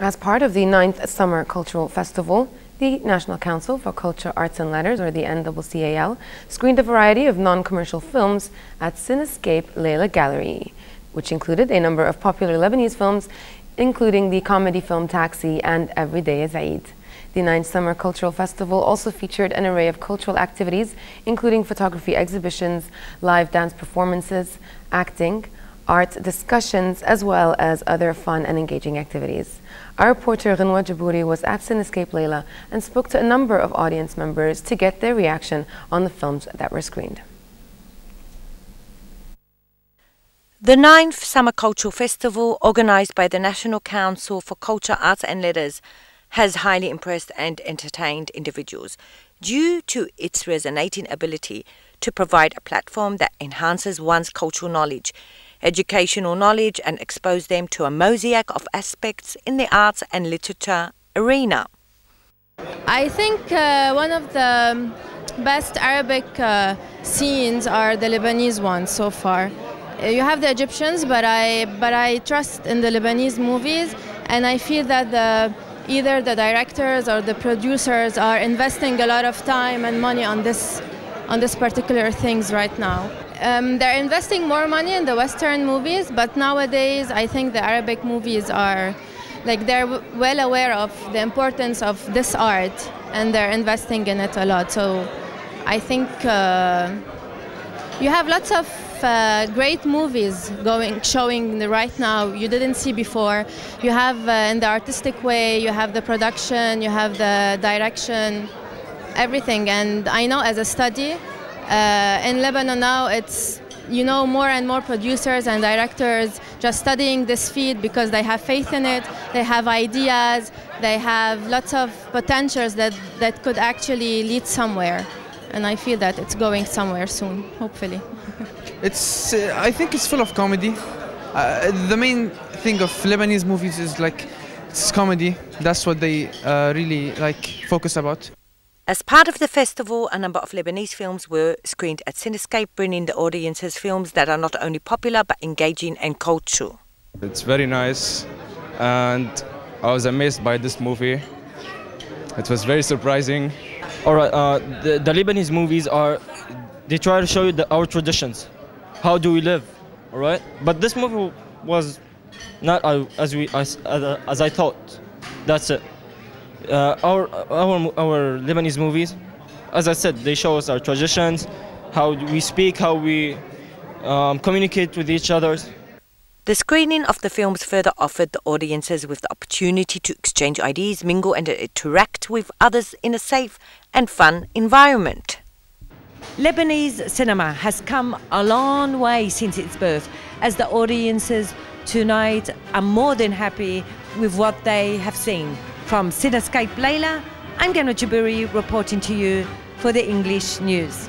As part of the 9th Summer Cultural Festival, the National Council for Culture, Arts and Letters, or the NCCAL, screened a variety of non-commercial films at Cinescape Leila Gallery, which included a number of popular Lebanese films, including the comedy film Taxi and Every Day is Eid. The 9th Summer Cultural Festival also featured an array of cultural activities, including photography exhibitions, live dance performances, acting, art discussions, as well as other fun and engaging activities. Our reporter Ghenwah Jabouri was at Cinescape Leila and spoke to a number of audience members to get their reaction on the films that were screened. The ninth Summer Cultural Festival, organised by the National Council for Culture, Arts and Letters, has highly impressed and entertained individuals due to its resonating ability to provide a platform that enhances one's cultural knowledge educational knowledge and expose them to a mosaic of aspects in the arts and literature arena. I think uh, one of the best Arabic uh, scenes are the Lebanese ones so far. Uh, you have the Egyptians, but I but I trust in the Lebanese movies, and I feel that the either the directors or the producers are investing a lot of time and money on this on this particular things right now. Um, they're investing more money in the Western movies, but nowadays I think the Arabic movies are like they're well aware of the importance of this art and they're investing in it a lot. So I think uh, you have lots of uh, great movies going showing right now you didn't see before. You have uh, in the artistic way, you have the production, you have the direction, everything. And I know as a study uh, in Lebanon now, it's you know more and more producers and directors just studying this field because they have faith in it, they have ideas, they have lots of potentials that, that could actually lead somewhere. And I feel that it's going somewhere soon, hopefully. it's, uh, I think it's full of comedy. Uh, the main thing of Lebanese movies is like it's comedy. That's what they uh, really like focus about. As part of the festival, a number of Lebanese films were screened at Cinescape, bringing the audiences films that are not only popular but engaging and cultural. It's very nice, and I was amazed by this movie. It was very surprising. All right, uh, the, the, Lebanese movies are they try to show you the, our traditions, how do we live, all right. But this movie was not uh, as we as, uh, as I thought. That's it uh, our, our, our Lebanese movies, as I said, they show us our traditions, how we speak, how we um, communicate with each other. The screening of the films further offered the audiences with the opportunity to exchange ideas, mingle, and interact with others in a safe and fun environment. Lebanese cinema has come a long way since its birth, as the audiences tonight are more than happy with what they have seen. From Cinescape Leila, I'm Ghenwah Jabouri reporting to you for the English News.